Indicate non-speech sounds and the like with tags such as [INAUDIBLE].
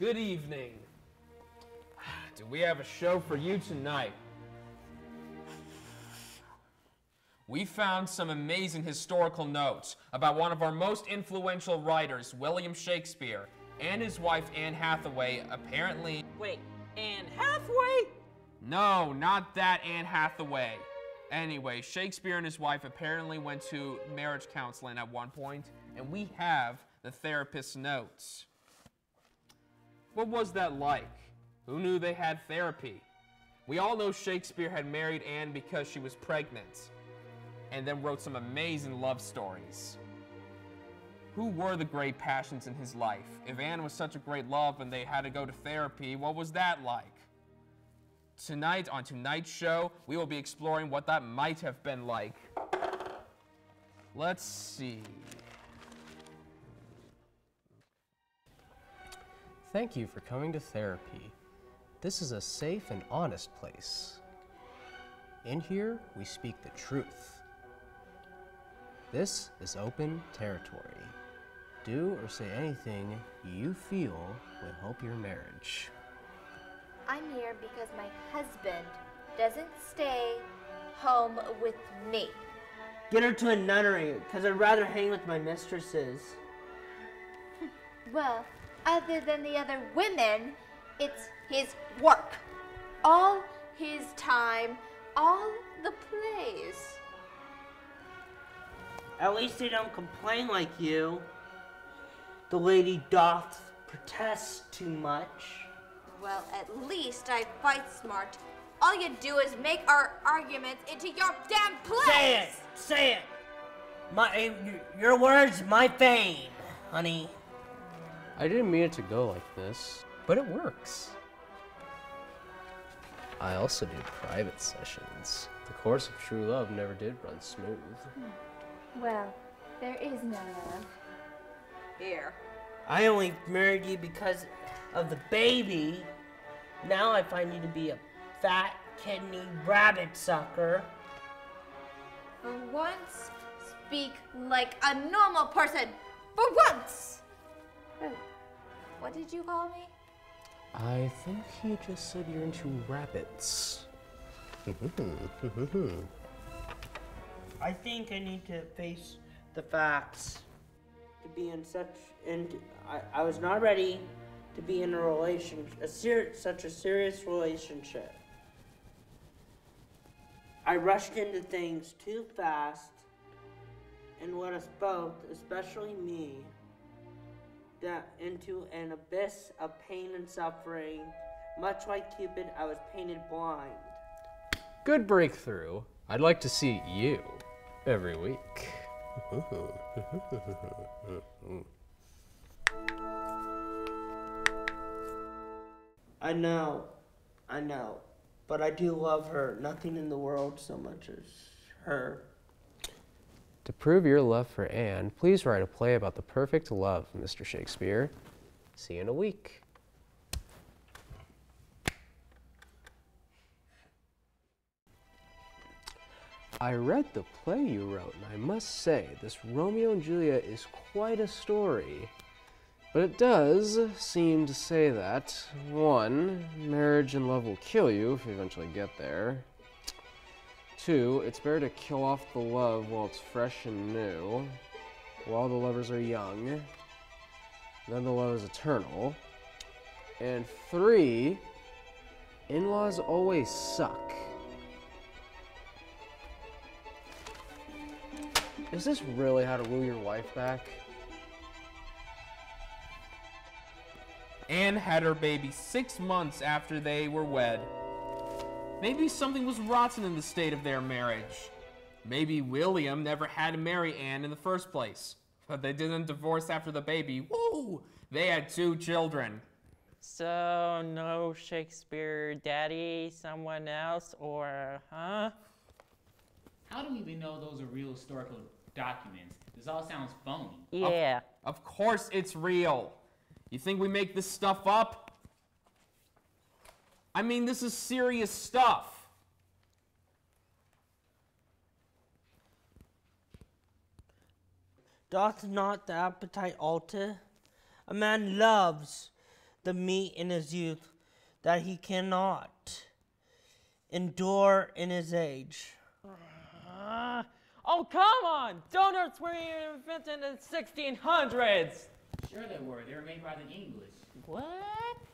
Good evening. [SIGHS] Do we have a show for you tonight? We found some amazing historical notes about one of our most influential writers, William Shakespeare, and his wife Anne Hathaway apparently. Wait, Anne Hathaway? No, not that Anne Hathaway. Anyway, Shakespeare and his wife apparently went to marriage counseling at one point, and we have the therapist's notes. What was that like? Who knew they had therapy? We all know Shakespeare had married Anne because she was pregnant, and then wrote some amazing love stories. Who were the great passions in his life? If Anne was such a great love and they had to go to therapy, what was that like? Tonight, on tonight's show, we will be exploring what that might have been like. Let's see. Thank you for coming to therapy. This is a safe and honest place. In here, we speak the truth. This is open territory. Do or say anything you feel will help your marriage. I'm here because my husband doesn't stay home with me. Get her to a nunnery, because I'd rather hang with my mistresses. [LAUGHS] Well, other than the other women, it's his work. All his time, all the plays. At least they don't complain like you. The lady doth protest too much. Well, at least I fight smart. All you do is make our arguments into your damn plays. Say it! Say it! My, eh, your words, my fame, honey. I didn't mean it to go like this, but it works. I also do private sessions. The course of true love never did run smooth. Hmm. Well, there is no love. Here. I only married you because of the baby. Now I find you to be a fat, kidney rabbit sucker. For once, speak like a normal person. For once! Oh, what did you call me? I think he just said you're into rabbits. I think I need to face the facts. To be in such, and I, I was not ready to be in a relationship, a ser- such a serious relationship. I rushed into things too fast and led us both, especially me, that into an abyss of pain and suffering. Much like Cupid, I was painted blind. Good breakthrough. I'd like to see you every week. [LAUGHS] I know, I know, but I do love her. Nothing in the world so much as her. To prove your love for Anne, please write a play about the perfect love, Mr. Shakespeare. See you in a week. I read the play you wrote, and I must say, this Romeo and Juliet is quite a story. But it does seem to say that, one, marriage and love will kill you if you eventually get there. Two, it's better to kill off the love while it's fresh and new, while the lovers are young. Then the love is eternal. And three, in laws always suck. Is this really how to woo your wife back? Anne had her baby six months after they were wed. Maybe something was rotten in the state of their marriage. Maybe William never had to marry Anne in the first place. But they didn't divorce after the baby. Woo! They had two children. So, no Shakespeare daddy, someone else, or, huh? How do we even know those are real historical documents? This all sounds phony. Yeah. Of course it's real. You think we make this stuff up? I mean, this is serious stuff. Doth not the appetite alter? A man loves the meat in his youth that he cannot endure in his age. Uh, oh, come on! Donuts were invented in the 1600s! Sure they were. They were made by the English. What?